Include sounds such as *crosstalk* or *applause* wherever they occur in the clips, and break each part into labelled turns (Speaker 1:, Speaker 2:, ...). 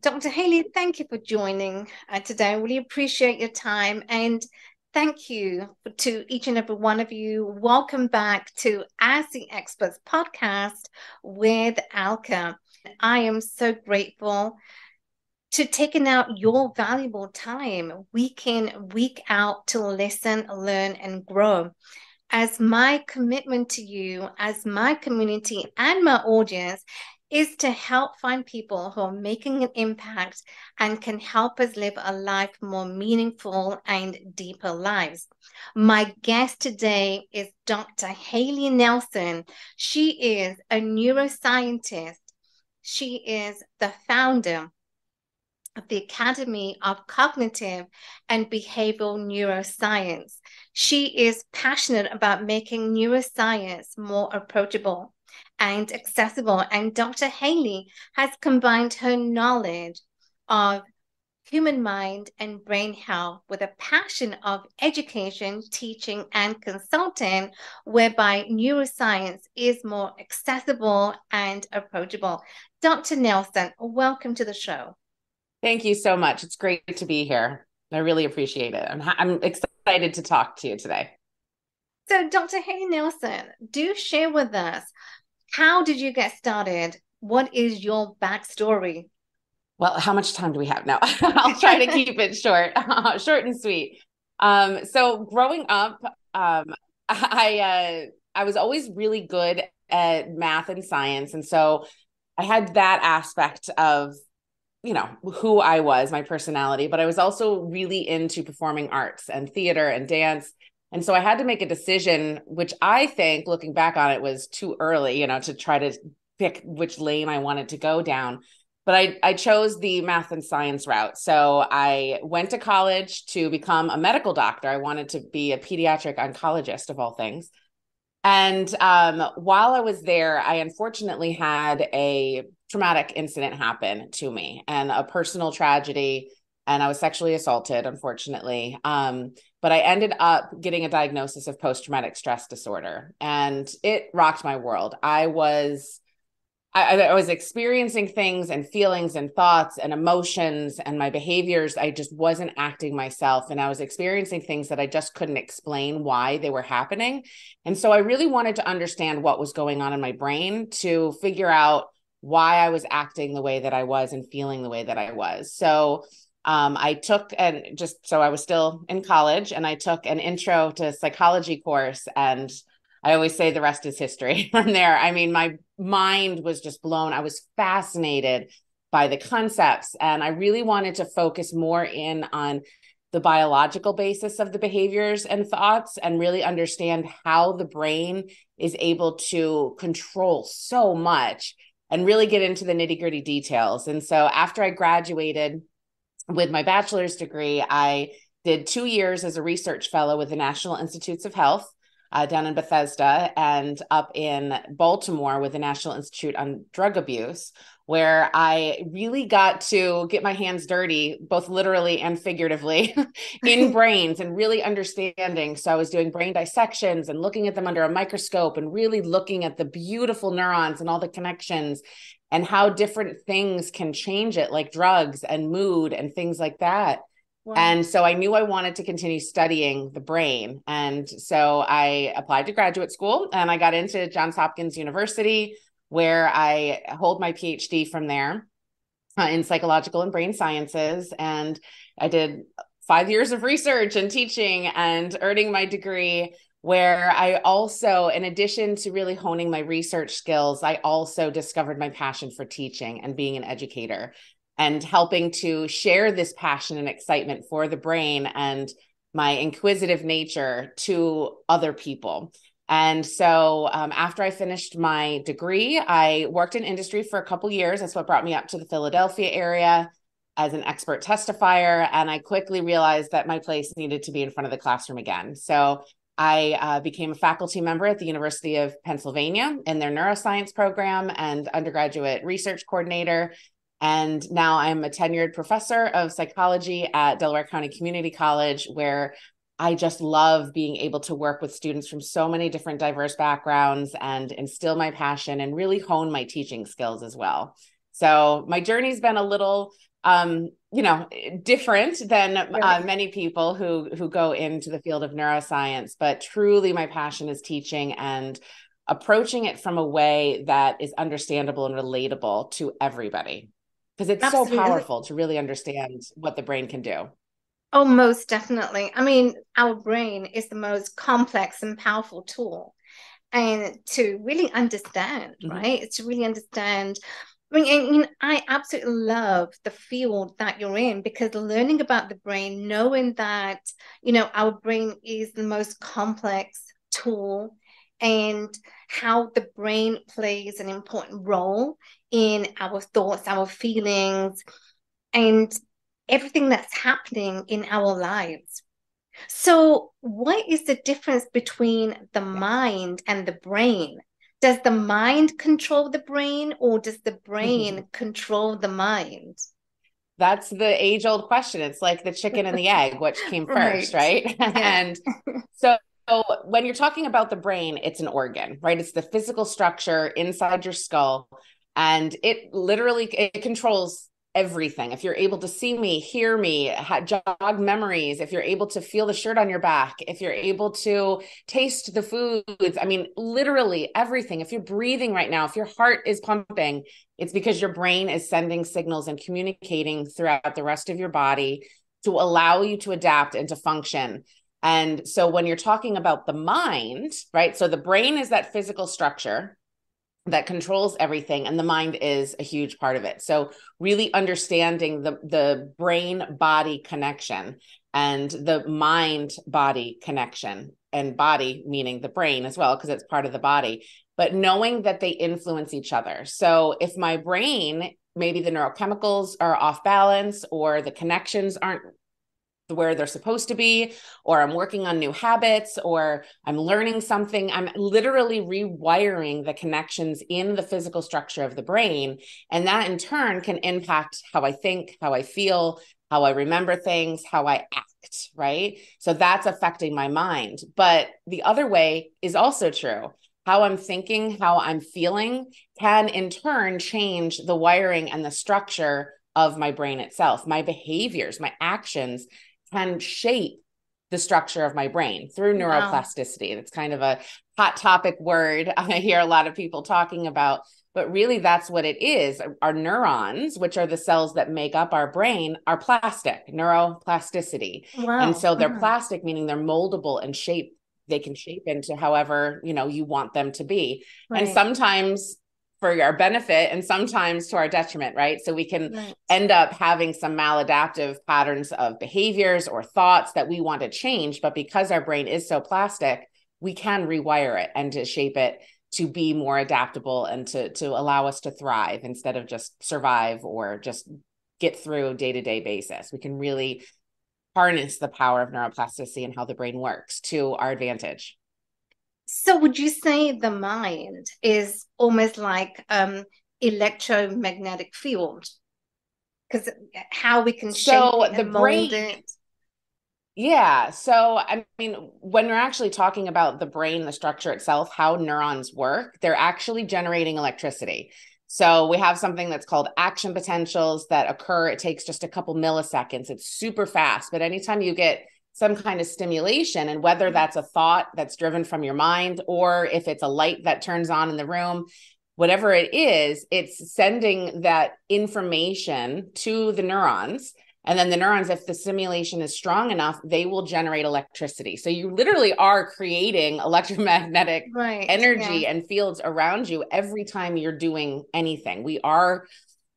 Speaker 1: Dr. Hayley, thank you for joining uh, today. I really appreciate your time and thank you to each and every one of you. Welcome back to Ask the Experts podcast with Alka. I am so grateful to taking out your valuable time week in, week out to listen, learn, and grow. As my commitment to you, as my community, and my audience is to help find people who are making an impact and can help us live a life more meaningful and deeper lives. My guest today is Dr. Hayley Nelson. She is a neuroscientist. She is the founder of the Academy of Cognitive and Behavioral Neuroscience. She is passionate about making neuroscience more approachable and accessible. And Dr. Hayley has combined her knowledge of human mind and brain health with a passion of education, teaching, and consulting, whereby neuroscience is more accessible and approachable. Dr. Nelson, welcome to the show.
Speaker 2: Thank you so much. It's great to be here. I really appreciate it. I'm, I'm excited to talk to you today.
Speaker 1: So, Dr. Hayley Nelson, do share with us how did you get started? What is your backstory?
Speaker 2: Well, how much time do we have now? *laughs* I'll try to keep it short, *laughs* short and sweet. Um, so growing up, um, *laughs* I uh, I was always really good at math and science, and so I had that aspect of you know who I was, my personality, but I was also really into performing arts and theater and dance and so I had to make a decision, which I think looking back on it was too early, you know, to try to pick which lane I wanted to go down. But I, I chose the math and science route. So I went to college to become a medical doctor. I wanted to be a pediatric oncologist of all things. And um, while I was there, I unfortunately had a traumatic incident happen to me and a personal tragedy and I was sexually assaulted, unfortunately. Um, but I ended up getting a diagnosis of post traumatic stress disorder, and it rocked my world. I was. I, I, was experiencing things and feelings and thoughts and emotions and my behaviors. I just wasn't acting myself. And I was experiencing things that I just couldn't explain why they were happening. And so I really wanted to understand what was going on in my brain to figure out why I was acting the way that I was and feeling the way that I was. So um, I took and just so I was still in college and I took an intro to psychology course and I always say the rest is history *laughs* from there. I mean, my mind was just blown. I was fascinated by the concepts and I really wanted to focus more in on the biological basis of the behaviors and thoughts and really understand how the brain is able to control so much and really get into the nitty gritty details. And so after I graduated, with my bachelor's degree, I did two years as a research fellow with the National Institutes of Health uh, down in Bethesda and up in Baltimore with the National Institute on Drug Abuse, where I really got to get my hands dirty, both literally and figuratively, *laughs* in *laughs* brains and really understanding. So I was doing brain dissections and looking at them under a microscope and really looking at the beautiful neurons and all the connections and how different things can change it, like drugs and mood and things like that. Wow. And so I knew I wanted to continue studying the brain. And so I applied to graduate school and I got into Johns Hopkins University, where I hold my PhD from there uh, in psychological and brain sciences. And I did five years of research and teaching and earning my degree where I also, in addition to really honing my research skills, I also discovered my passion for teaching and being an educator and helping to share this passion and excitement for the brain and my inquisitive nature to other people. And so um, after I finished my degree, I worked in industry for a couple years. That's what brought me up to the Philadelphia area as an expert testifier. And I quickly realized that my place needed to be in front of the classroom again. So I uh, became a faculty member at the University of Pennsylvania in their neuroscience program and undergraduate research coordinator. And now I'm a tenured professor of psychology at Delaware County Community College, where I just love being able to work with students from so many different diverse backgrounds and instill my passion and really hone my teaching skills as well. So my journey's been a little um, you know, different than uh, many people who who go into the field of neuroscience. But truly, my passion is teaching and approaching it from a way that is understandable and relatable to everybody because it's Absolutely. so powerful to really understand what the brain can do.
Speaker 1: Oh, most definitely. I mean, our brain is the most complex and powerful tool. And to really understand, mm-hmm. right? To really understand. I mean, I mean, I absolutely love the field that you're in because learning about the brain, knowing that, you know, our brain is the most complex tool and how the brain plays an important role in our thoughts, our feelings, and everything that's happening in our lives. So, what is the difference between the mind and the brain? Does the mind control the brain or does the brain mm-hmm. control the mind?
Speaker 2: That's the age old question. It's like the chicken and the *laughs* egg, which came first, right? right? *laughs* Yeah. and *laughs* so so when you're talking about the brain, it's an organ, right? It's the physical structure inside your skull and it literally it controls everything. If you're able to see me, hear me, jog memories, if you're able to feel the shirt on your back, if you're able to taste the foods, I mean, literally everything. If you're breathing right now, if your heart is pumping, it's because your brain is sending signals and communicating throughout the rest of your body to allow you to adapt and to function. And so when you're talking about the mind, right? So the brain is that physical structure that controls everything and the mind is a huge part of it. So really understanding the the brain body connection and the mind body connection and body meaning the brain as well because it's part of the body but knowing that they influence each other. So if my brain maybe the neurochemicals are off balance or the connections aren't where they're supposed to be, or I'm working on new habits, or I'm learning something. I'm literally rewiring the connections in the physical structure of the brain. And that in turn can impact how I think, how I feel, how I remember things, how I act, right? So that's affecting my mind. But the other way is also true. How I'm thinking, how I'm feeling can in turn change the wiring and the structure of my brain itself, my behaviors, my actions can shape the structure of my brain through neuroplasticity. Wow. It's kind of a hot topic word *laughs* I hear a lot of people talking about, but really that's what it is. Our neurons, which are the cells that make up our brain, are plastic, neuroplasticity. Wow. And so they're mm-hmm. plastic, meaning they're moldable and shape. They can shape into however, you know, you want them to be. Right. And sometimes for our benefit and sometimes to our detriment, right? So we can right. end up having some maladaptive patterns of behaviors or thoughts that we want to change. But because our brain is so plastic, we can rewire it and to shape it to be more adaptable and to to allow us to thrive instead of just survive or just get through day-to-day basis. We can really harness the power of neuroplasticity and how the brain works to our advantage.
Speaker 1: So would you say the mind is almost like um electromagnetic field? Because how we can so shape the brain it.
Speaker 2: Yeah. So, I mean, when we're actually talking about the brain, the structure itself, how neurons work, they're actually generating electricity. So, we have something that's called action potentials that occur. It takes just a couple milliseconds. It's super fast. But anytime you get some kind of stimulation and whether mm-hmm. that's a thought that's driven from your mind or if it's a light that turns on in the room whatever it is it's sending that information to the neurons and then the neurons if the stimulation is strong enough they will generate electricity so you literally are creating *laughs* electromagnetic right, energy yeah. and fields around you every time you're doing anything we are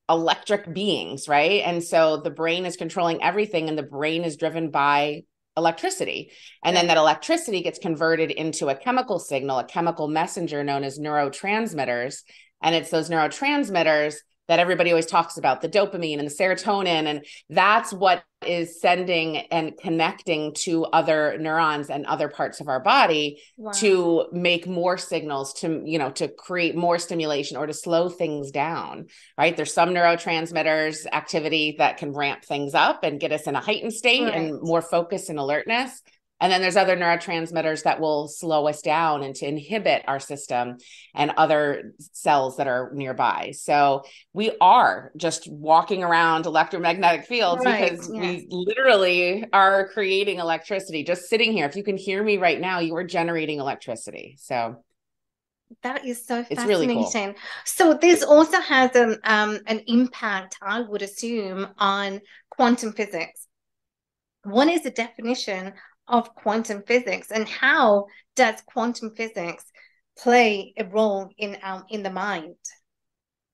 Speaker 2: electric beings right and so the brain is controlling everything and the brain is driven by electricity. And then that electricity gets converted into a chemical signal, a chemical messenger known as neurotransmitters. And it's those neurotransmitters that everybody always talks about the dopamine and the serotonin. And that's what is sending and connecting to other neurons and other parts of our body wow. to make more signals to, you know, to create more stimulation or to slow things down. Right. There's some neurotransmitters activity that can ramp things up and get us in a heightened state right. and more focus and alertness. And then there's other neurotransmitters that will slow us down and to inhibit our system and other cells that are nearby. So we are just walking around electromagnetic fields right, because yeah. we literally are creating electricity just sitting here. If you can hear me right now, you are generating electricity. So
Speaker 1: that is so it's fascinating. Really cool. So this also has an um, an impact, I would assume, on quantum physics. What is the definition of quantum physics, and how does quantum physics play a role in um, in the mind?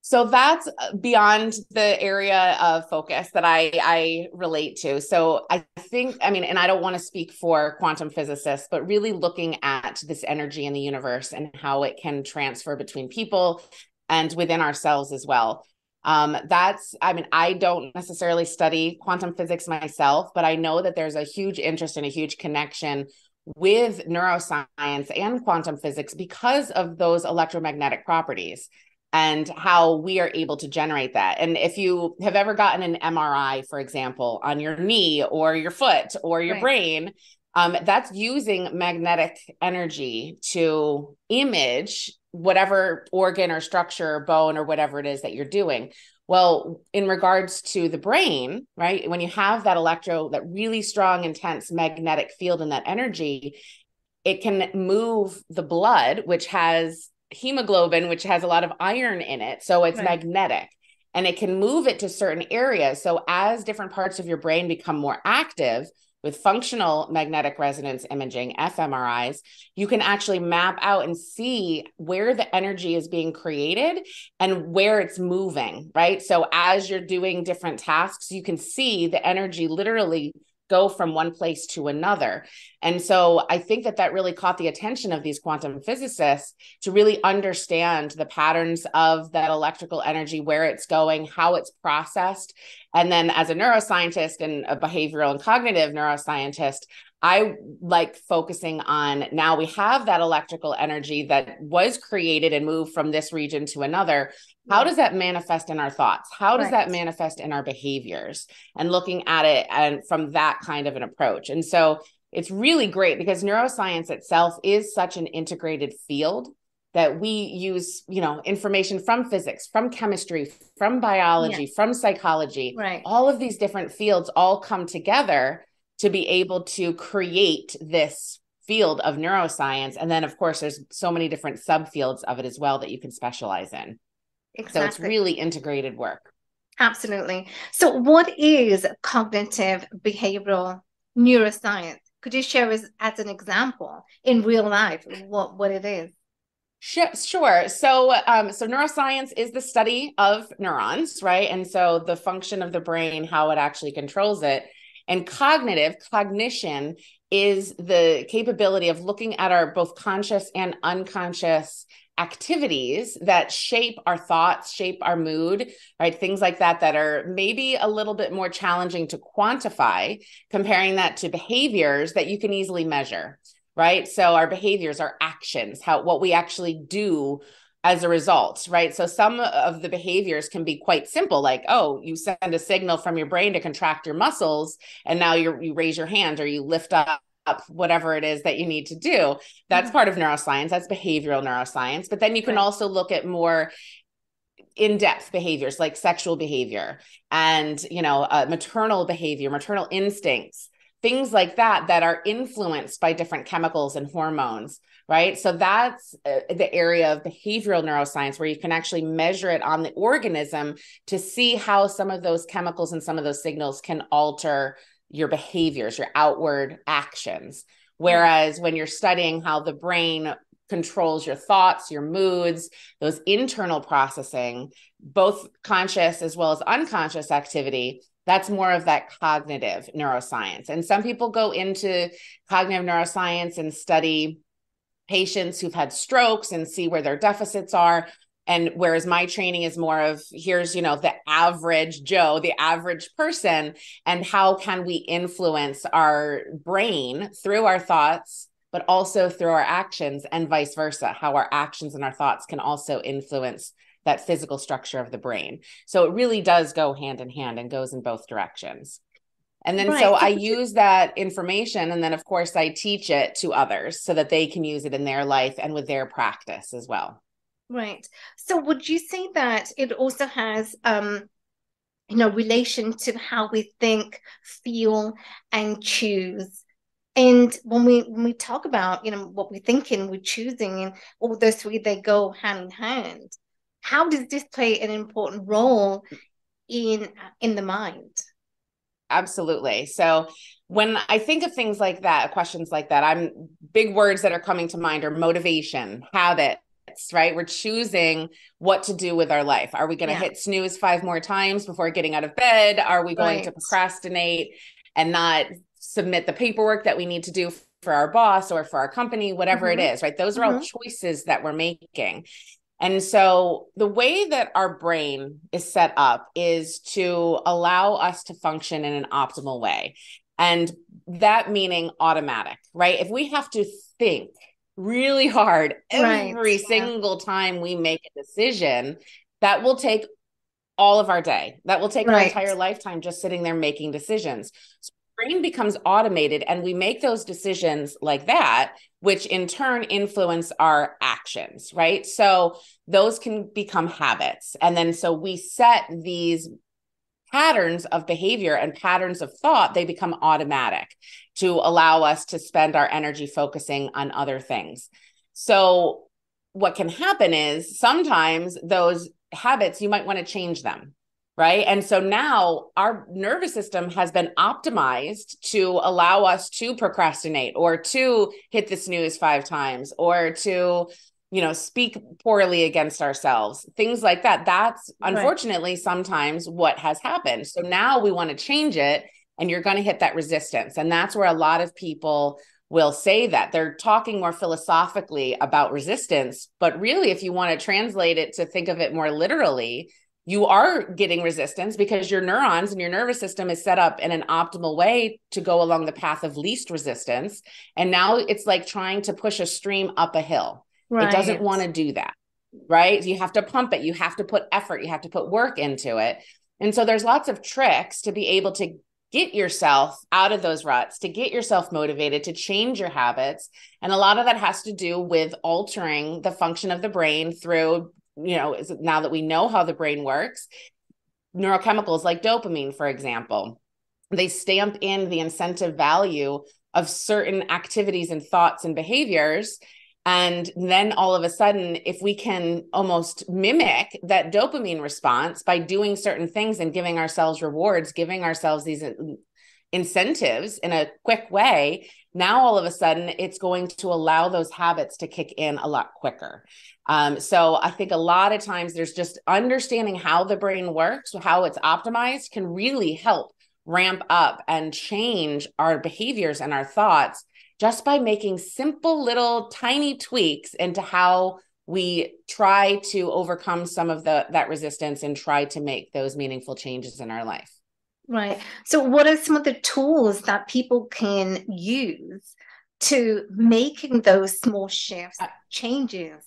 Speaker 2: So that's beyond the area of focus that I I relate to. So I think I mean and I don't want to speak for quantum physicists, but really looking at this energy in the universe and how it can transfer between people and within ourselves as well. Um, that's, I mean, I don't necessarily study quantum physics myself, but I know that there's a huge interest and a huge connection with neuroscience and quantum physics because of those electromagnetic properties and how we are able to generate that. And if you have ever gotten an MRI, for example, on your knee or your foot or your right. brain, um, that's using magnetic energy to image whatever organ or structure or bone or whatever it is that you're doing. Well, in regards to the brain, right, when you have that electro, that really strong, intense magnetic field and that energy, it can move the blood, which has hemoglobin, which has a lot of iron in it. So it's right. magnetic and it can move it to certain areas. So as different parts of your brain become more active, with functional magnetic resonance imaging, fMRIs, you can actually map out and see where the energy is being created and where it's moving, right? So as you're doing different tasks, you can see the energy literally go from one place to another. And so I think that that really caught the attention of these quantum physicists to really understand the patterns of that electrical energy, where it's going, how it's processed. And then as a neuroscientist and a behavioral and cognitive neuroscientist, I like focusing on now we have that electrical energy that was created and moved from this region to another. How does that manifest in our thoughts? How does right. that manifest in our behaviors? And looking at it and from that kind of an approach. And so it's really great because neuroscience itself is such an integrated field that we use, you know, information from physics, from chemistry, from biology, yeah. from psychology.
Speaker 1: Right.
Speaker 2: All of these different fields all come together to be able to create this field of neuroscience. And then, of course, there's so many different subfields of it as well that you can specialize in. Exactly. So it's really integrated work.
Speaker 1: Absolutely. So, what is cognitive behavioral neuroscience? Could you share as, as an example in real life what, what it is?
Speaker 2: Sure. sure. So, um, so neuroscience is the study of neurons, right? And so the function of the brain, how it actually controls it. And cognitive, cognition is the capability of looking at our both conscious and unconscious activities that shape our thoughts, shape our mood, right? Things like that, that are maybe a little bit more challenging to quantify, comparing that to behaviors that you can easily measure, right? So our behaviors, our actions, how what we actually do as a result, right? So some of the behaviors can be quite simple, like, oh, you send a signal from your brain to contract your muscles, and now you you raise your hand or you lift up whatever it is that you need to do. That's part of neuroscience. That's behavioral neuroscience. But then you can right. also look at more in-depth behaviors like sexual behavior and you know uh, maternal behavior maternal instincts things like that that are influenced by different chemicals and hormones right? So that's uh, the area of behavioral neuroscience where you can actually measure it on the organism to see how some of those chemicals and some of those signals can alter your behaviors, your outward actions. Mm-hmm. Whereas when you're studying how the brain controls your thoughts, your moods, those internal processing, both conscious as well as unconscious activity, that's more of that cognitive neuroscience. And some people go into cognitive neuroscience and study patients who've had strokes and see where their deficits are and whereas my training is more of here's you know the average joe the average person and how can we influence our brain through our thoughts but also through our actions and vice versa how our actions and our thoughts can also influence that physical structure of the brain so it really does go hand in hand and goes in both directions And then right. so I use that information and then of course I teach it to others so that they can use it in their life and with their practice as well.
Speaker 1: Right. So would you say that it also has um you know relation to how we think, feel and choose? And when we when we talk about you know what we're thinking we're choosing and all those three they go hand in hand how does this play an important role in in the mind?
Speaker 2: Absolutely. So when i think of things like that questions like that i'm big words that are coming to mind are motivation habit right? We're choosing what to do with our life. Are we going to yeah. hit snooze five more times before getting out of bed? Are we going right. to procrastinate and not submit the paperwork that we need to do for our boss or for our company, whatever mm-hmm. it is, right? Those are mm-hmm. all choices that we're making. And so the way that our brain is set up is to allow us to function in an optimal way. And that meaning automatic, right? If we have to think really hard every right. single yeah. time we make a decision, that will take all of our day. That will take right. our entire lifetime just sitting there making decisions. So brain becomes automated and we make those decisions like that which in turn influence our actions right so those can become habits and then so we set these patterns of behavior and patterns of thought they become automatic to allow us to spend our energy focusing on other things so what can happen is sometimes those habits you might want to change them right? And so now our nervous system has been optimized to allow us to procrastinate or to hit the snooze five times or to you know speak poorly against ourselves things like that that's unfortunately right. sometimes what has happened so now we want to change it and you're going to hit that resistance and that's where a lot of people will say that they're talking more philosophically about resistance but really if you want to translate it to think of it more literally you are getting resistance because your neurons and your nervous system is set up in an optimal way to go along the path of least resistance. And now it's like trying to push a stream up a hill. Right. It doesn't want to do that. Right. You have to pump it. You have to put effort. You have to put work into it. And so there's lots of tricks to be able to get yourself out of those ruts, to get yourself motivated, to change your habits. And a lot of that has to do with altering the function of the brain through you know, now that we know how the brain works, neurochemicals like dopamine, for example, they stamp in the incentive value of certain activities and thoughts and behaviors. And then all of a sudden, if we can almost mimic that dopamine response by doing certain things and giving ourselves rewards, giving ourselves these incentives in a quick way, now all of a sudden it's going to allow those habits to kick in a lot quicker. Um, so I think a lot of times there's just understanding how the brain works, how it's optimized can really help ramp up and change our behaviors and our thoughts just by making simple little tiny tweaks into how we try to overcome some of the that resistance and try to make those meaningful changes in our life.
Speaker 1: Right. So, what are some of the tools that people can use to making those small shifts, uh, changes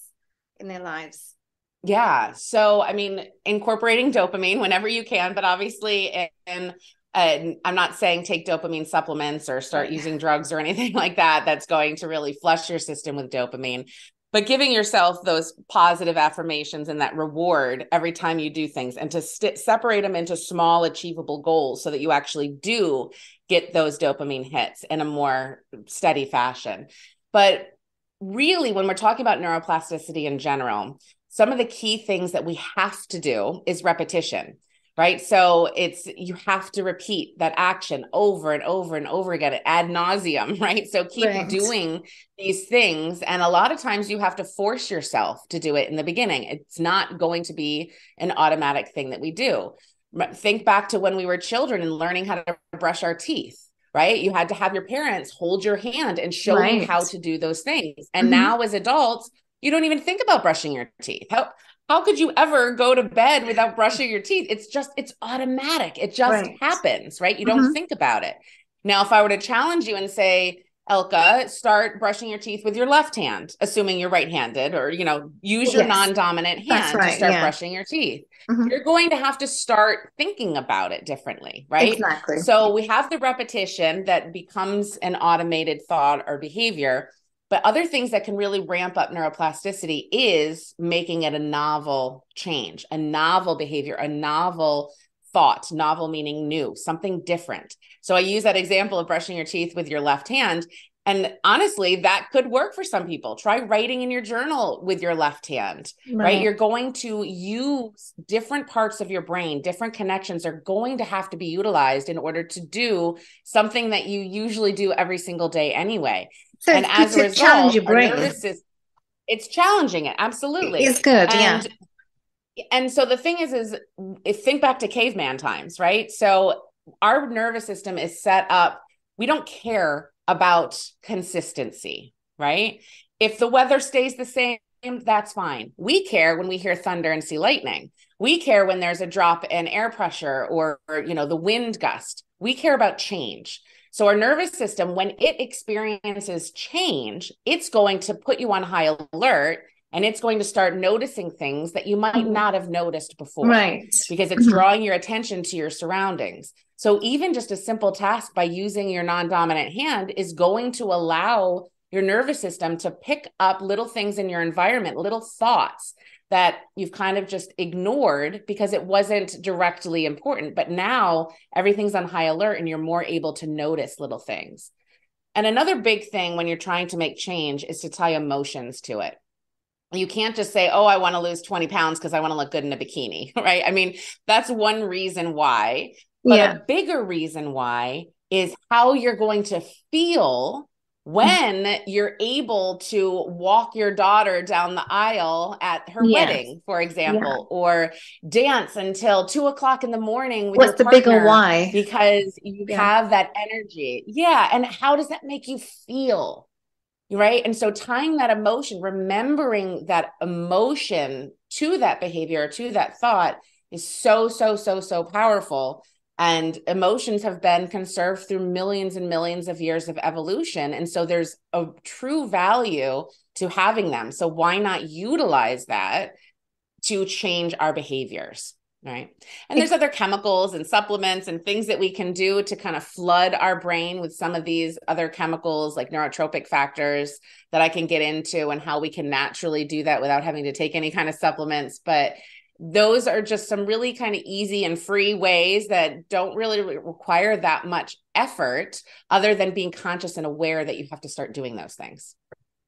Speaker 1: in their lives?
Speaker 2: Yeah. So, I mean, incorporating dopamine whenever you can, but obviously, in, and I'm not saying take dopamine supplements or start using drugs or anything *laughs* like that. That's going to really flush your system with dopamine. But giving yourself those positive affirmations and that reward every time you do things and to st- separate them into small achievable goals so that you actually do get those dopamine hits in a more steady fashion. But really when we're talking about neuroplasticity in general some of the key things that we have to do is repetition right? So it's you have to repeat that action over and over and over again ad nauseum, *laughs* right? So keep right. doing these things. And a lot of times you have to force yourself to do it in the beginning. It's not going to be an automatic thing that we do. Think back to when we were children and learning how to brush our teeth right? You had to have your parents hold your hand and show right. you how to do those things. And mm-hmm. now as adults, you don't even think about brushing your teeth. How how could you ever go to bed without brushing your teeth? It's just, it's automatic. It just right. happens, right? You don't mm-hmm. think about it. Now, if I were to challenge you and say, Alka, start brushing your teeth with your left hand, assuming you're right-handed, or you know, use your yes. non-dominant hand right, to start yeah. brushing your teeth. Mm-hmm. You're going to have to start thinking about it differently, right?
Speaker 1: Exactly.
Speaker 2: So we have the repetition that becomes an automated thought or behavior. But other things that can really ramp up neuroplasticity is making it a novel change, a novel behavior, a novel thought, novel meaning new, something different. So I use that example of brushing your teeth with your left hand. And honestly, that could work for some people. Try writing in your journal with your left hand, right. right? You're going to use different parts of your brain, different connections are going to have to be utilized in order to do something that you usually do every single day anyway.
Speaker 1: So and as a result, challenge your brain. System,
Speaker 2: it's challenging it. Absolutely.
Speaker 1: It's good. And, yeah
Speaker 2: and so the thing is is think back to caveman times right so our nervous system is set up we don't care about consistency right if the weather stays the same that's fine we care when we hear thunder and see lightning we care when there's a drop in air pressure or, or you know the wind gust we care about change so our nervous system when it experiences change it's going to put you on high alert and it's going to start noticing things that you might mm-hmm. not have noticed before
Speaker 1: right
Speaker 2: because it's mm-hmm. drawing your attention to your surroundings so even just a simple task by using your non-dominant hand is going to allow your nervous system to pick up little things in your environment little thoughts that you've kind of just ignored because it wasn't directly important but now everything's on high alert and you're more able to notice little things and another big thing when you're trying to make change is to tie emotions to it you can't just say, oh, I want to lose 20 pounds because I want to look good in a bikini, *laughs* right? I mean, that's one reason why. But yeah. a bigger reason why is how you're going to feel Mm. when you're able to walk your daughter down the aisle at her yes. wedding, for example, yeah. or dance until two o'clock in the morning with
Speaker 1: What's
Speaker 2: the
Speaker 1: bigger why?
Speaker 2: Because you yeah. have that energy. Yeah. And how does that make you feel? right and so tying that emotion remembering that emotion to that behavior to that thought is so so so so powerful and emotions have been conserved through millions and millions of years of evolution and so there's a true value to having them so why not utilize that to change our behaviors Right. And there's other chemicals and supplements and things that we can do to kind of flood our brain with some of these other chemicals like neurotrophic factors that I can get into and how we can naturally do that without having to take any kind of supplements. But those are just some really kind of easy and free ways that don't really require that much effort other than being conscious and aware that you have to start doing those things.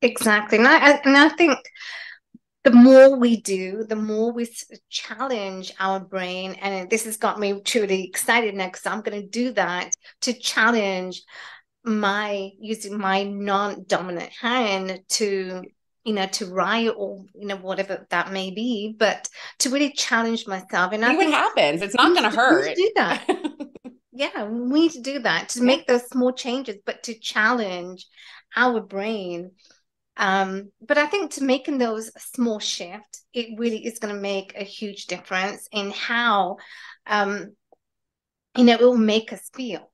Speaker 1: Exactly. And I, and I think the more we do, the more we challenge our brain. And this has got me truly excited now because I'm going to do that to challenge my using my non-dominant hand to you know to write or you know whatever that may be but to really challenge myself
Speaker 2: and See I what happens it's not going to hurt
Speaker 1: do that *laughs* yeah we need to do that to make those small changes but to challenge our brain um, but I think to making those small shift, it really is going to make a huge difference in how, um, you know, it will make us feel.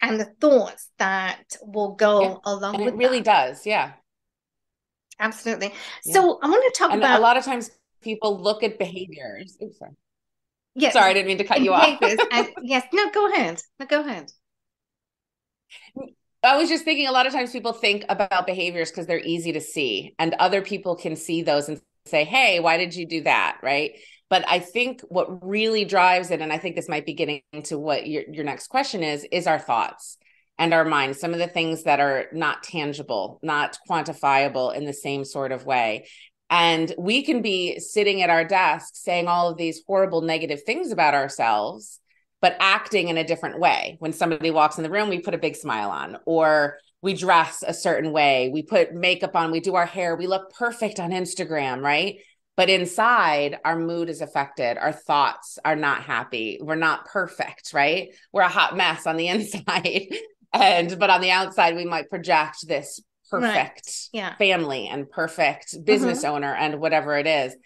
Speaker 1: And the thoughts that will go yeah. along
Speaker 2: and
Speaker 1: with
Speaker 2: it really
Speaker 1: that.
Speaker 2: does, yeah.
Speaker 1: Absolutely. Yeah. So I want to talk
Speaker 2: and
Speaker 1: about
Speaker 2: a lot of times people look at behaviors. Oops, sorry. Yes. Sorry, I didn't mean to cut you off.
Speaker 1: and, yes, no, go ahead. No, go ahead.
Speaker 2: I was just thinking a lot of times people think about behaviors because they're easy to see, and other people can see those and say, Hey, why did you do that? Right. But I think what really drives it, and I think this might be getting to what your, your next question is, is our thoughts and our minds, some of the things that are not tangible, not quantifiable in the same sort of way. And we can be sitting at our desk saying all of these horrible negative things about ourselves but acting in a different way. When somebody walks in the room, we put a big smile on, or we dress a certain way, we put makeup on, we do our hair, we look perfect on Instagram, right? But inside, our mood is affected. Our thoughts are not happy. We're not perfect, right? We're a hot mess on the *laughs* inside. And, but on the outside, we might project this perfect right.
Speaker 1: yeah.
Speaker 2: family and perfect business mm-hmm. owner and whatever it is.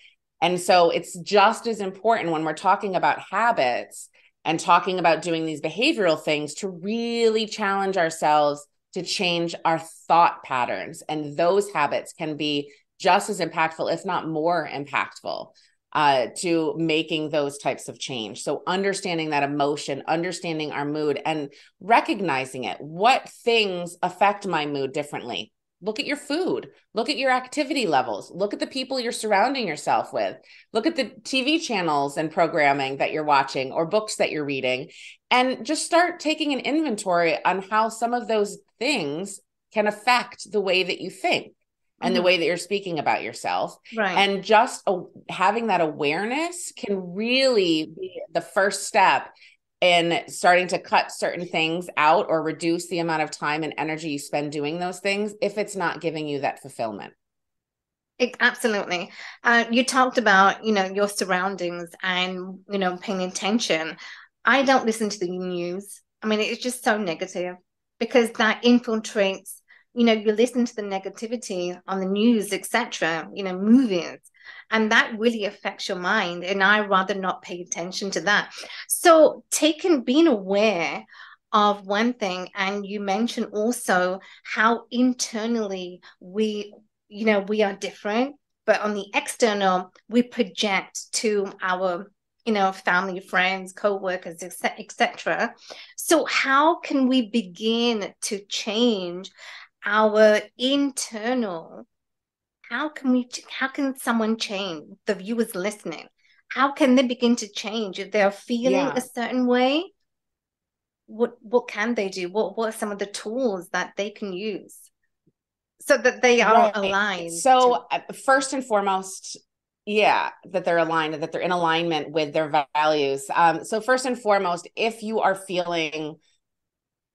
Speaker 2: And so it's just as important when we're talking about habits and talking about doing these behavioral things to really challenge ourselves to change our thought patterns. And those habits can be just as impactful, if not more impactful. Uh, to making those types of change. So, understanding that emotion, understanding our mood, and recognizing it. What things affect my mood differently? Look at your food, look at your activity levels, look at the people you're surrounding yourself with, look at the TV channels and programming that you're watching or books that you're reading, and just start taking an inventory on how some of those things can affect the way that you think and mm-hmm. the way that you're speaking about yourself.
Speaker 1: Right.
Speaker 2: And just uh, having that awareness can really be the first step in starting to cut certain things out or reduce the amount of time and energy you spend doing those things if it's not giving you that fulfillment.
Speaker 1: It, absolutely. Uh, you talked about, you know, your surroundings and, you know, paying attention. I don't listen to the news. I mean, it's just so negative because that infiltrates, you know, you listen to the negativity on the news, etc., you know, movies and that really affects your mind and i rather not pay attention to that so taking being aware of one thing and you mentioned also how internally we you know we are different but on the external we project to our you know family friends co-workers etc so how can we begin to change our internal how can we how can someone change? The viewers listening. How can they begin to change? If they're feeling yeah. a certain way what what can they do? What what are some of the tools that they can use so that they are right. aligned
Speaker 2: so to- uh, first and foremost yeah that they're aligned that they're in alignment with their values. Um, so first and foremost if you are feeling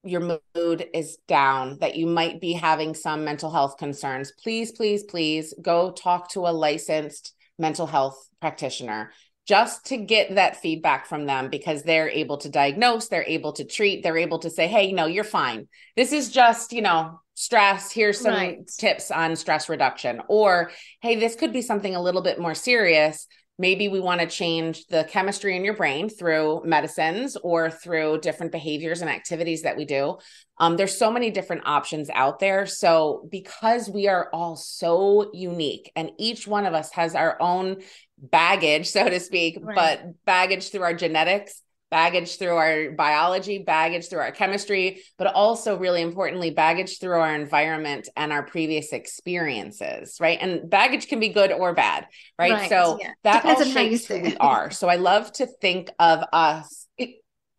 Speaker 2: your mood is down, that you might be having some mental health concerns, please, please, please go talk to a licensed mental health practitioner just to get that feedback from them because they're able to diagnose, they're able to treat, they're able to say, hey, no, you're fine. This is just, you know, stress. Here's some right. tips on stress reduction. Or, hey, this could be something a little bit more serious maybe we want to change the chemistry in your brain through medicines or through different behaviors and activities that we do um, there's so many different options out there so because we are all so unique and each one of us has our own baggage *laughs* so to speak right. but baggage through our genetics baggage through our biology, baggage through our chemistry, but also really importantly, baggage through our environment and our previous experiences, right? And baggage can be good or bad, right? right. So yeah. that Depends all shapes who we *laughs* are. So I love to think of us. *laughs*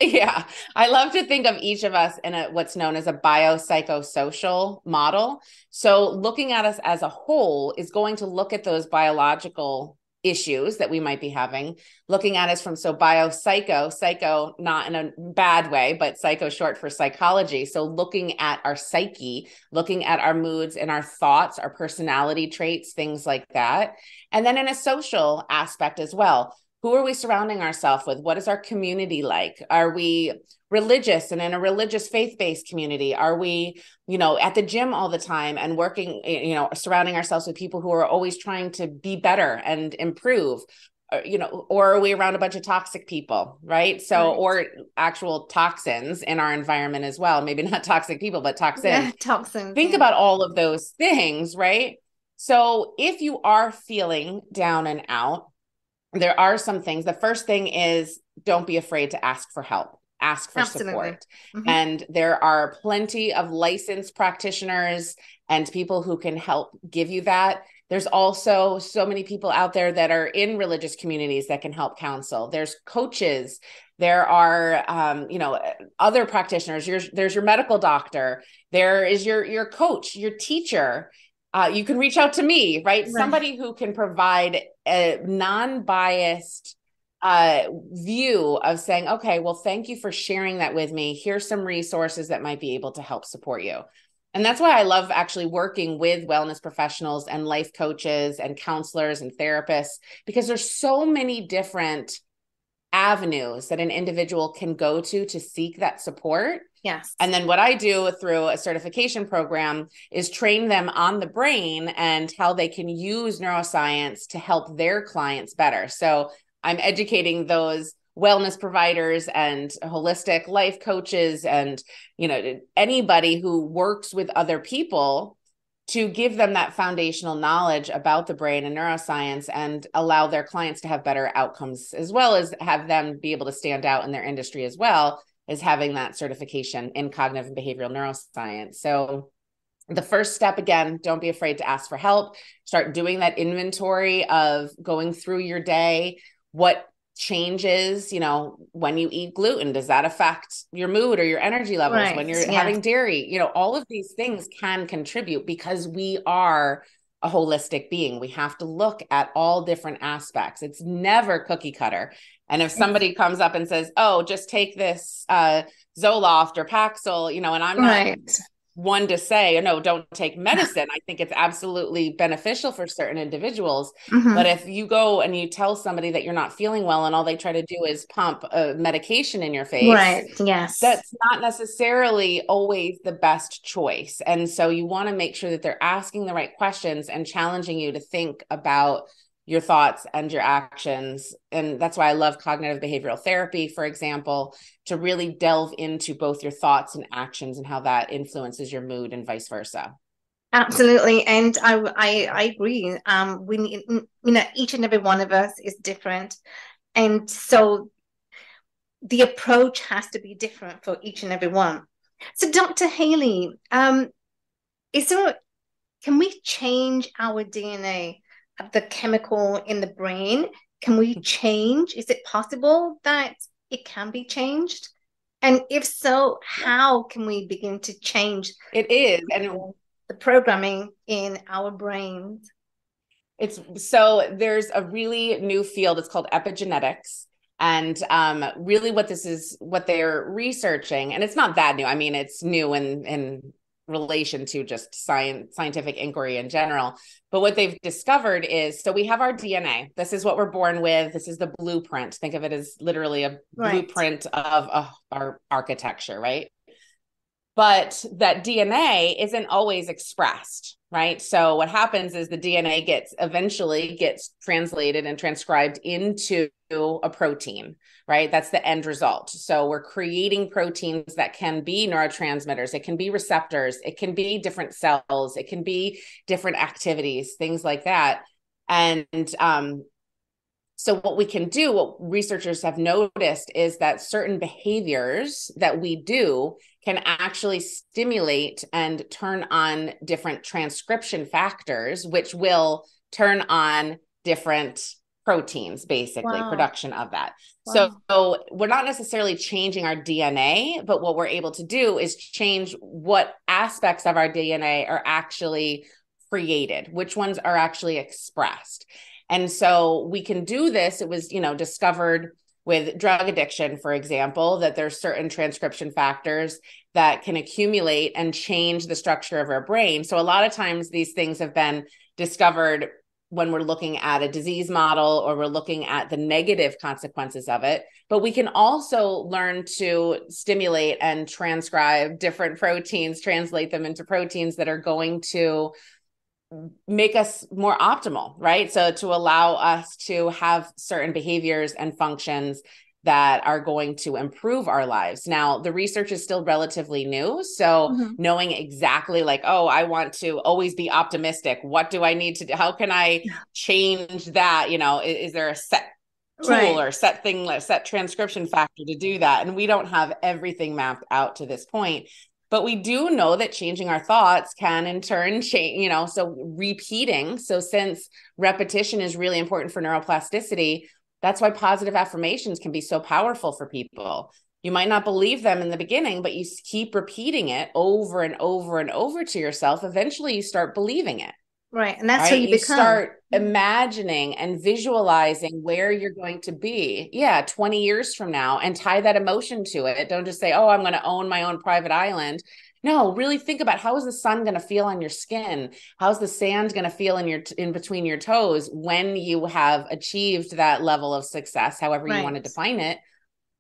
Speaker 2: Yeah, I love to think of each of us in a what's known as a biopsychosocial model. So looking at us as a whole is going to look at those biological issues that we might be having looking at us from so bio psycho psycho not in a bad way but psycho short for psychology. So looking at our psyche looking at our moods and our thoughts our personality traits things like that. And then in a social aspect as well who are we surrounding ourselves with? What is our community like? Are we religious and in a religious faith-based community? Are we you know at the gym all the time and working you know surrounding ourselves with people who are always trying to be better and improve? Uh, you know or are we around a bunch of toxic people right? So right. or actual toxins in our environment as well. Maybe *laughs* not toxic people but toxins. Yeah, *laughs*
Speaker 1: toxins
Speaker 2: think
Speaker 1: yeah.
Speaker 2: about all of those things right? So if you are feeling down and out there are some things. The first thing is don't be afraid to ask for help, ask for Absolutely. support. Mm-hmm. And there are plenty of licensed practitioners and people who can help give you that. There's also so many people out there that are in religious communities that can help counsel. There's coaches. There are, um, you know, other practitioners. There's, there's your medical doctor. There is your your coach, your teacher uh, you can reach out to me, right? right? Somebody who can provide a non biased uh, view of saying, okay, well, thank you for sharing that with me. Here's some resources that might be able to help support you. And that's why I love actually working with wellness professionals and life coaches and counselors and therapists because there's so many different avenues that an individual can go to to seek that support.
Speaker 1: Yes.
Speaker 2: And then what I do through a certification program is train them on the brain and how they can use neuroscience to help their clients better. So I'm educating those wellness providers and holistic life coaches and you know anybody who works with other people to give them that foundational knowledge about the brain and neuroscience and allow their clients to have better outcomes as well as have them be able to stand out in their industry as well as having that certification in cognitive and behavioral neuroscience. So the first step again don't be afraid to ask for help. Start doing that inventory of going through your day. What changes you know when you eat gluten does that affect your mood or your energy levels right. when you're yeah. having dairy? You know all of these things can contribute because we are a holistic being. We have to look at all different aspects. It's never cookie cutter. And if somebody comes up and says oh just take this uh zoloft or paxil you know and i'm not right one to say, no, don't take medicine. I think it's absolutely beneficial for certain individuals. Mm-hmm. But if you go and you tell somebody that you're not feeling well and all they try to do is pump a medication in your face,
Speaker 1: right? Yes.
Speaker 2: That's not necessarily always the best choice. And so you want to make sure that they're asking the right questions and challenging you to think about your thoughts and your actions. And that's why I love cognitive behavioral therapy, for example, to really delve into both your thoughts and actions and how that influences your mood and vice versa.
Speaker 1: Absolutely, and I I, I agree. Um, we need, you know each and every one of us is different, and so the approach has to be different for each and every one. So, Dr. Hayley, um, is there can we change our DNA? The chemical in the brain can we change? Is it possible that it can be changed? And if so how can we begin to change
Speaker 2: it is and
Speaker 1: the programming in our brains
Speaker 2: it's so there's a really new field. It's called epigenetics. And um, really what this is what they're researching and it's not that new. I mean it's new in in relation to just science scientific inquiry in general. But what they've discovered is so we have our dna this is what we're born with. This is the blueprint. Think of it as literally a right. blueprint of uh, our architecture right but that dna isn't always expressed right? So what happens is the dna gets eventually gets translated and transcribed into a protein right? That's the end result. So we're creating proteins that can be neurotransmitters. It can be receptors. It can be different cells. It can be different activities things like that. And um so what we can do what researchers have noticed is that certain behaviors that we do can actually stimulate and turn on different transcription factors, which will turn on different proteins, basically, wow. production of that. Wow. So, so we're not necessarily changing our DNA, but what we're able to do is change what aspects of our DNA are actually created, which ones are actually expressed. And so we can do this. It was, you know, discovered with drug addiction, for example, that there's certain transcription factors that can accumulate and change the structure of our brain. So a lot of times these things have been discovered when we're looking at a disease model or we're looking at the negative consequences of it. But we can also learn to stimulate and transcribe different proteins, translate them into proteins that are going to make us more optimal, right? So to allow us to have certain behaviors and functions that are going to improve our lives. Now, the research is still relatively new. So, mm-hmm. knowing exactly like, oh, I want to always be optimistic. What do I need to do? How can I change that? You know, is, is there a set tool right. or set thing, set transcription factor to do that? And we don't have everything mapped out to this point but we do know that changing our thoughts can in turn change you know so repeating. So since repetition is really important for neuroplasticity that's why positive affirmations can be so powerful for people. You might not believe them in the beginning but you keep repeating it over and over and over to yourself. Eventually you start believing it
Speaker 1: Right. And that's right? how you,
Speaker 2: you become. start imagining and visualizing where you're going to be. Yeah, 20 years from now and tie that emotion to it. Don't just say, oh, I'm going to own my own private island. No, really think about how is the sun going to feel on your skin? How's the sand going to feel in your in between your toes when you have achieved that level of success, however right. you want to define it?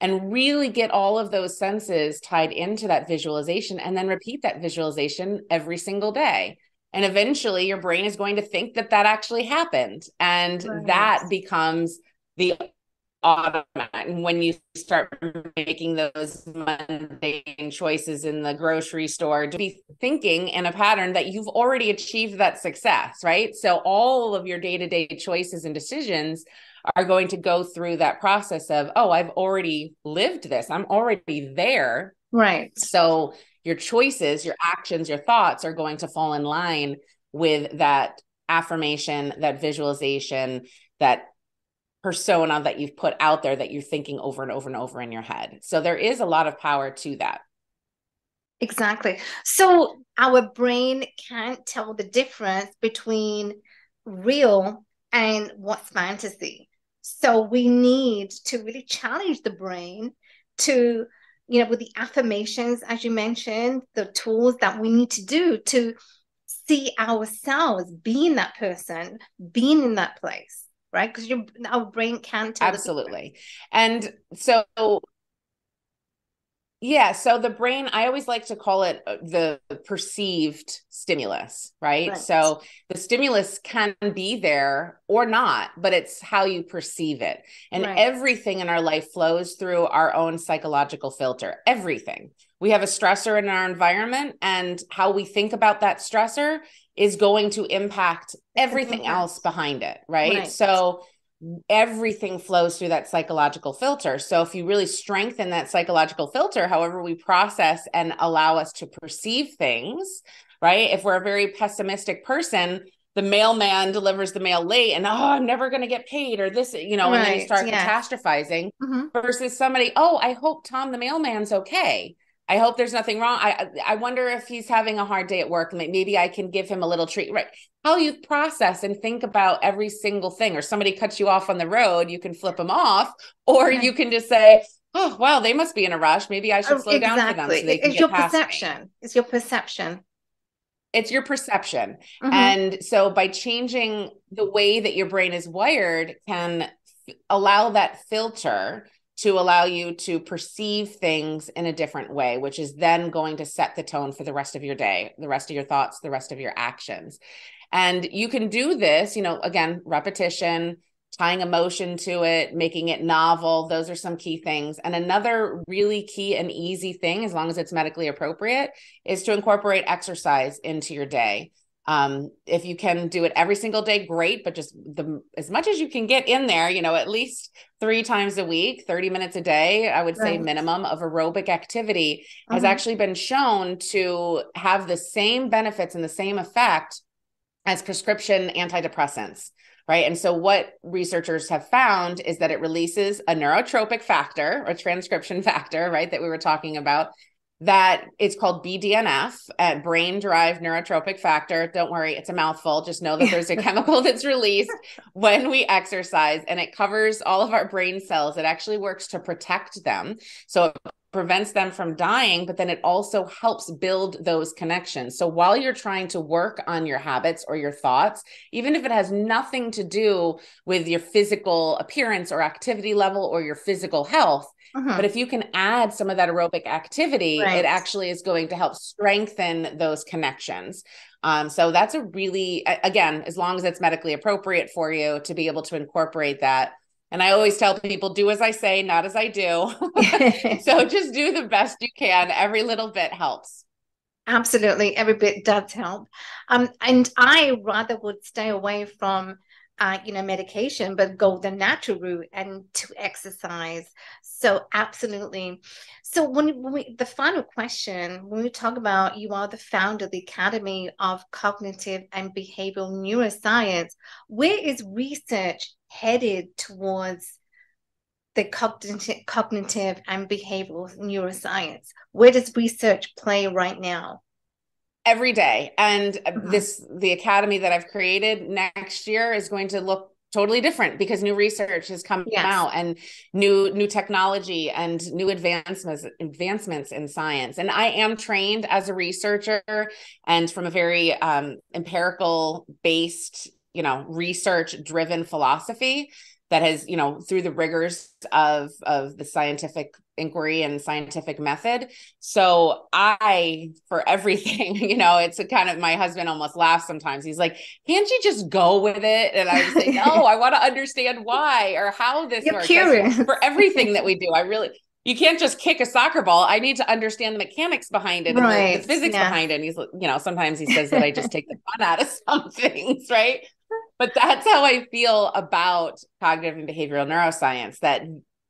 Speaker 2: And really get all of those senses tied into that visualization and then repeat that visualization every single day and eventually your brain is going to think that that actually happened. And right. that becomes the automatic. When you start making those mundane choices in the grocery store to be thinking in a pattern that you've already achieved that success right? So all of your day-to-day choices and decisions are going to go through that process of oh i've already lived this. I'm already there.
Speaker 1: Right.
Speaker 2: So your choices your actions your thoughts are going to fall in line with that affirmation that visualization that persona that you've put out there that you're thinking over and over and over in your head. So there is a lot of power to that.
Speaker 1: Exactly. So our brain can't tell the difference between real and what's fantasy. So we need to really challenge the brain to, you know, with the affirmations, as you mentioned, the tools that we need to do to see ourselves being that person, being in that place right? Because our brain can tell.
Speaker 2: Absolutely, and so yeah, so the brain, I always like to call it uh, the perceived stimulus, right? right? So the stimulus can be there or not, but it's how you perceive it. And right. everything in our life flows through our own psychological filter. Everything. We have a stressor in our environment, and how we think about that stressor is going to impact everything else behind it, right? right? So everything flows through that psychological filter. So if you really strengthen that psychological filter, however we process and allow us to perceive things, right? If we're a very pessimistic person, the mailman delivers the mail late and oh i'm never going to get paid or this you know right. and then you start catastrophizing mm-hmm. versus somebody oh i hope tom the mailman's okay I hope there's nothing wrong. I I wonder if he's having a hard day at work. Maybe I can give him a little treat. Right. How you process and think about every single thing. Or somebody cuts you off on the road, you can flip them off, or you can just say, "Oh, wow, they must be in a rush. Maybe I should oh, slow exactly. down for them." So they
Speaker 1: can it's your perception. Me. It's your perception.
Speaker 2: It's your perception. Mm-hmm. And so by changing the way that your brain is wired, can allow that filter to allow you to perceive things in a different way, which is then going to set the tone for the rest of your day, the rest of your thoughts, the rest of your actions. And you can do this, you know, again, repetition, tying emotion to it, making it novel. Those are some key things. And another really key and easy thing, as long as it's medically appropriate, is to incorporate exercise into your day um if you can do it every single day great but just the as much as you can get in there you know at least three times a week 30 minutes a day i would right. say minimum of aerobic activity has mm-hmm. actually been shown to have the same benefits and the same effect as prescription antidepressants right and so what researchers have found is that it releases a neurotrophic factor or transcription *laughs* factor right that we were talking about that it's called BDNF, at uh, brain derived neurotrophic factor. Don't worry, it's a mouthful. Just know that there's a *laughs* chemical that's released when we exercise and it covers all of our brain cells. It actually works to protect them. So it prevents them from dying, but then it also helps build those connections. So while you're trying to work on your habits or your thoughts, even if it has nothing to do with your physical appearance or activity level or your physical health, uh-huh. But if you can add some of that aerobic activity, right. it actually is going to help strengthen those connections. Um, so that's a really, again, as long as it's medically appropriate for you to be able to incorporate that. And I always tell people, do as I say, not as I do. *laughs* *laughs* so just do the best you can. Every little bit helps.
Speaker 1: Absolutely. Every bit does help. Um, and I rather would stay away from uh, you know, medication, but go the natural route and to exercise. So absolutely. So when, when we, the final question, when we talk about you are the founder of the Academy of Cognitive and Behavioral Neuroscience, where is research headed towards the cognitive, cognitive and behavioral neuroscience? Where does research play right now?
Speaker 2: Every day and mm-hmm. this the academy that i've created next year is going to look totally different because new research has come yes. out and new new technology and new advancements advancements in science and i am trained as a researcher and from a very um, empirical based you know research driven philosophy that has you know through the rigors of of the scientific inquiry and scientific method. So I, for everything, *laughs* you know, it's a kind of my husband almost laughs sometimes. He's like, "Can't you just go with it?" And I say, *laughs* "No, I want to understand why or how this
Speaker 1: You're
Speaker 2: works."
Speaker 1: Curious.
Speaker 2: For everything that we do, I really. You can't just kick a soccer ball. I need to understand the mechanics behind it
Speaker 1: right.
Speaker 2: and the, the physics yeah. behind it. And he's, you know, sometimes he says that I just *laughs* take the fun out of some things, right? But that's how I feel about cognitive and behavioral neuroscience. That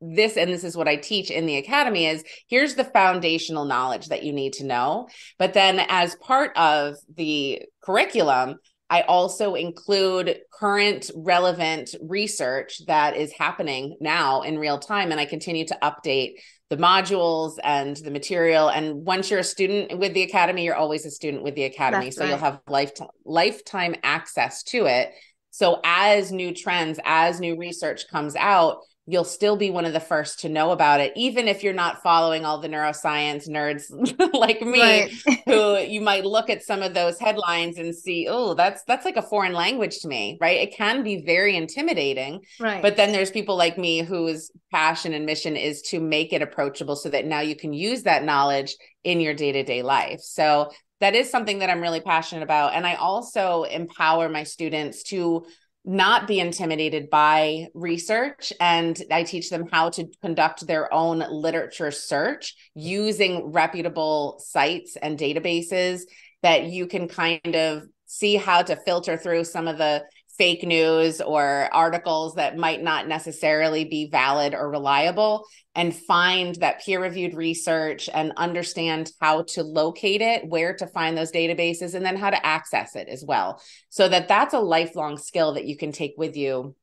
Speaker 2: this and this is what I teach in the academy is here's the foundational knowledge that you need to know. But then as part of the curriculum I also include current relevant research that is happening now in real time and I continue to update the modules and the material. And once you're a student with the academy you're always a student with the academy That's so right. you'll have lifetime lifetime access to it. So as new trends as new research comes out you'll still be one of the first to know about it even if you're not following all the neuroscience nerds *laughs* like me right. who *laughs* you might look at some of those headlines and see oh that's that's like a foreign language to me right? It can be very intimidating
Speaker 1: right.
Speaker 2: but then there's people like me whose passion and mission is to make it approachable so that now you can use that knowledge in your day-to-day life. So that is something that I'm really passionate about and I also empower my students to not be intimidated by research and i teach them how to conduct their own literature search using reputable sites and databases that you can kind of see how to filter through some of the fake news or articles that might not necessarily be valid or reliable and find that peer reviewed research and understand how to locate it where to find those databases and then how to access it as well. So that that's a lifelong skill that you can take with you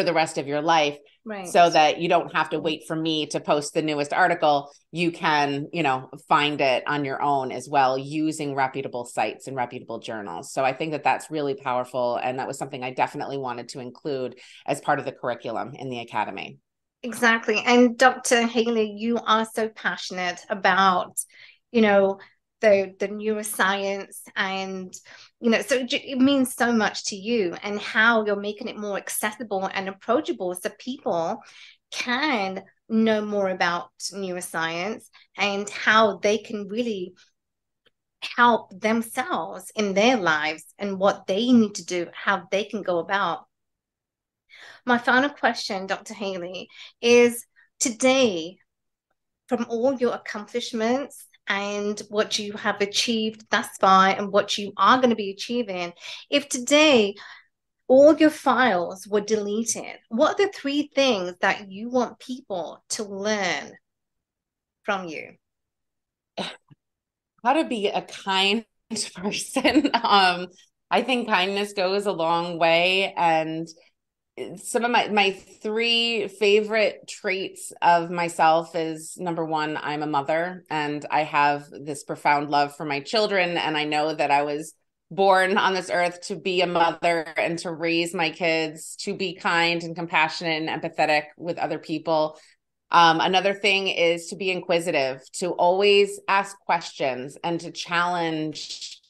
Speaker 2: for the rest of your life
Speaker 1: right.
Speaker 2: so that you don't have to wait for me to post the newest article. You can you know find it on your own as well using reputable sites and reputable journals. So i think that that's really powerful and that was something i definitely wanted to include as part of the curriculum in the academy.
Speaker 1: Exactly. And dr hayley you are so passionate about you know the the neuroscience and you know so it means so much to you and how you're making it more accessible and approachable so people can know more about neuroscience and how they can really help themselves in their lives and what they need to do how they can go about. My final question dr hayley is today from all your accomplishments and what you have achieved thus far and what you are going to be achieving. If today all your files were deleted, what are the three things that you want people to learn from you? *sighs*
Speaker 2: How to be a kind *laughs* person. *laughs* um, I think kindness goes a long way and some of my my three favorite traits of myself is number one i'm a mother and i have this profound love for my children and i know that i was born on this earth to be a mother and to raise my kids to be kind and compassionate and empathetic with other people um, another thing is to be inquisitive to always ask questions and to challenge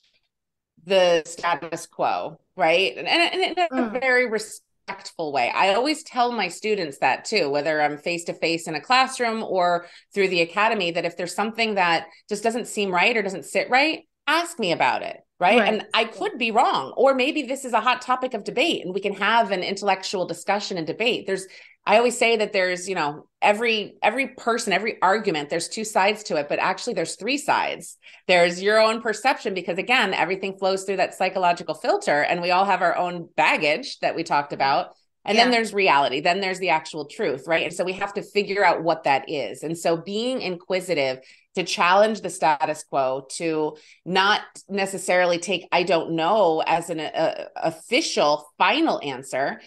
Speaker 2: the status quo right and, and in a mm. very respectful respectful way. I always tell my students that too, whether I'm face to face in a classroom or through the academy, that if there's something that just doesn't seem right or doesn't sit right, ask me about it. Right? right. And I could be wrong. Or maybe this is a hot topic of debate and we can have an intellectual discussion and debate. There's I always say that there's, you know, every every person, every argument, there's two sides to it, but actually there's three sides. There's your own perception because again, everything flows through that psychological filter and we all have our own baggage that we talked mm-hmm. about. And yeah. then there's reality, then there's the actual truth, right? And so we have to figure out what that is. And so being inquisitive to challenge the status quo, to not necessarily take I don't know as an a, official final answer,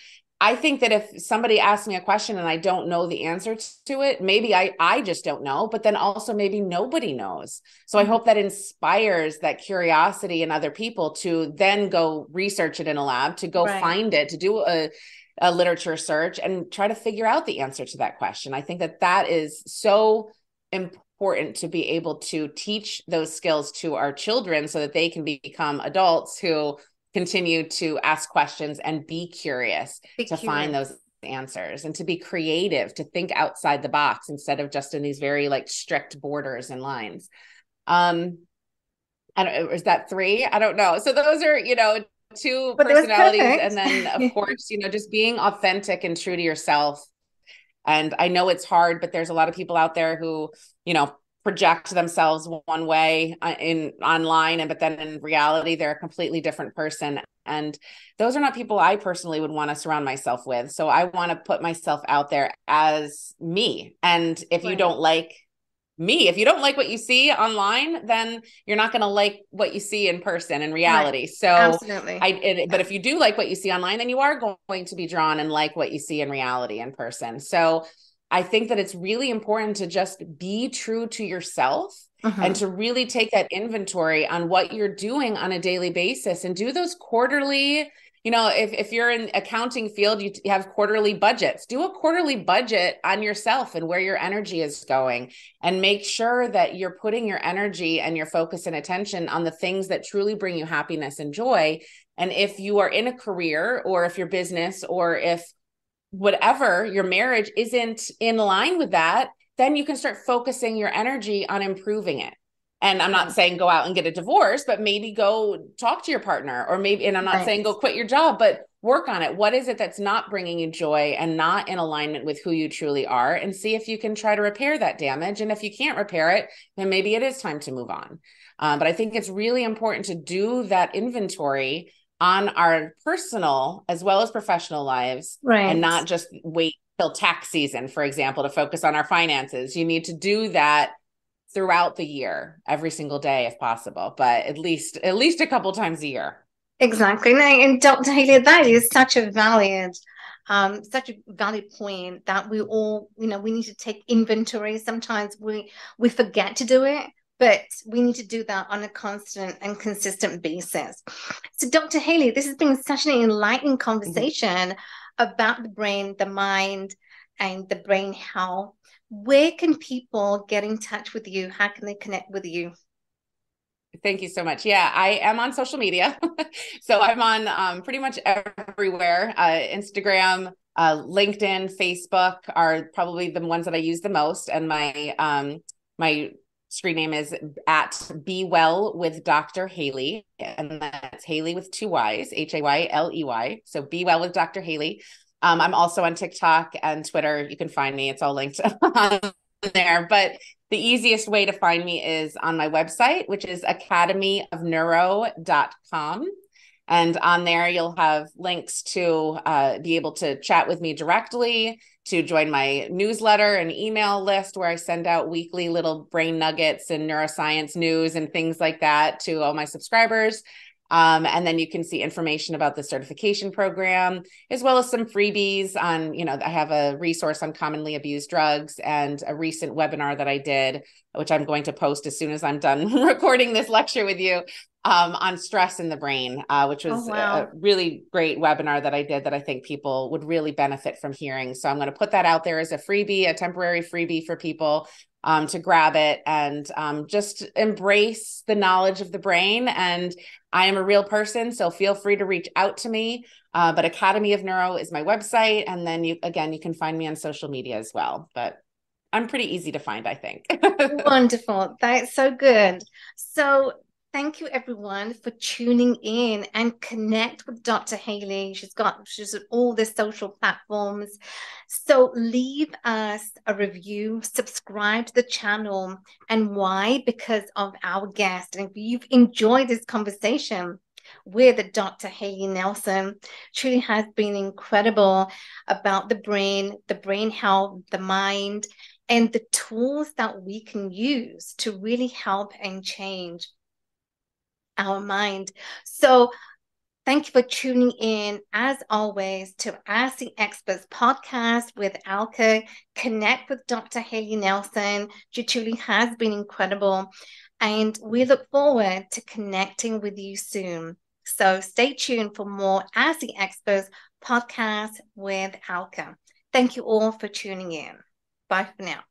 Speaker 2: I think that if somebody asks me a question and I don't know the answer to it, maybe I I just don't know, but then also maybe nobody knows. So I mm-hmm. hope that inspires that curiosity in other people to then go research it in a lab, to go right. find it, to do a a literature search and try to figure out the answer to that question. I think that that is so important to be able to teach those skills to our children so that they can become adults who continue to ask questions and be curious be to curious. find those answers and to be creative, to think outside the box instead of just in these very like strict borders and lines. Um, I don't is that three? I don't know. So those are, you know, two but personalities. And then of *laughs* course, you know, just being authentic and true to yourself. And I know it's hard, but there's a lot of people out there who, you know, project themselves one way uh, in online and but then in reality they're a completely different person. And those are not people i personally would want to surround myself with. So i want to put myself out there as me. And if right. you don't like me if you don't like what you see online then you're not going to like what you see in person in reality. Right. so
Speaker 1: absolutely.
Speaker 2: I it, but if you do like what you see online then you are going to be drawn and like what you see in reality in person. So I think that it's really important to just be true to yourself uh-huh. and to really take that inventory on what you're doing on a daily basis and do those quarterly you know if, if you're in accounting field you, you have quarterly budgets do a quarterly budget on yourself and where your energy is going and make sure that you're putting your energy and your focus and attention on the things that truly bring you happiness and joy and if you are in a career or if your business or if whatever your marriage isn't in line with that, then you can start focusing your energy on improving it. And I'm not saying go out and get a divorce, but maybe go talk to your partner, or maybe, and I'm not right. saying go quit your job, but work on it. What is it that's not bringing you joy and not in alignment with who you truly are? And see if you can try to repair that damage. And if you can't repair it, then maybe it is time to move on. Um, but I think it's really important to do that inventory on our personal as well as professional lives
Speaker 1: right.
Speaker 2: and not just wait till tax season for example to focus on our finances. You need to do that throughout the year every single day if possible but at least at least a couple times a year.
Speaker 1: Exactly. And dr hayley that is such a valid um, such a valid point that we all you know we need to take inventory. Sometimes we we forget to do it but we need to do that on a constant and consistent basis. So, Dr. Hayley, this has been such an enlightening conversation mm-hmm. about the brain, the mind, and the brain health. Where can people get in touch with you? How can they connect with you?
Speaker 2: Thank you so much. Yeah, I am on social media. *laughs* so I'm on um, pretty much everywhere uh, Instagram, uh, LinkedIn, Facebook are probably the ones that I use the most. And my um, my screen name is at Be Well with Dr. Hayley. And that's Hayley with two Y's, H A Y L E Y. So Be Well with Dr. Hayley. Um, I'm also on TikTok and Twitter. You can find me, it's all linked *laughs* there. But the easiest way to find me is on my website, which is academyofneuro.com. And on there, you'll have links to uh, be able to chat with me directly, to join my newsletter and email list where I send out weekly little brain nuggets and neuroscience news and things like that to all my subscribers. Um, and then you can see information about the certification program, as well as some freebies on, you know, I have a resource on commonly abused drugs and a recent webinar that I did, which I'm going to post as soon as I'm done *laughs* recording this lecture with you um, on stress in the brain, uh, which was oh, wow. a really great webinar that I did that I think people would really benefit from hearing. So I'm going to put that out there as a freebie, a temporary freebie for people um, to grab it and um, just embrace the knowledge of the brain. And I am a real person, so feel free to reach out to me. Uh, but Academy of Neuro is my website, and then you again you can find me on social media as well. But I'm pretty easy to find, I think. *laughs*
Speaker 1: Wonderful. That's so good. So thank you everyone for tuning in and connect with Dr. Hayley. She's got she's on all the social platforms. So leave us a review, subscribe to the channel. And why? Because of our guest. And if you've enjoyed this conversation, with Dr. Hayley Nelson truly has been incredible about the brain, the brain health, the mind, and the tools that we can use to really help and change our mind. So thank you for tuning in, as always, to Ask the Experts podcast with Alka. Connect with Dr. Hayley Nelson. She truly has been incredible. And we look forward to connecting with you soon. So stay tuned for more Ask the Experts podcast with Alka. Thank you all for tuning in. Bye for now.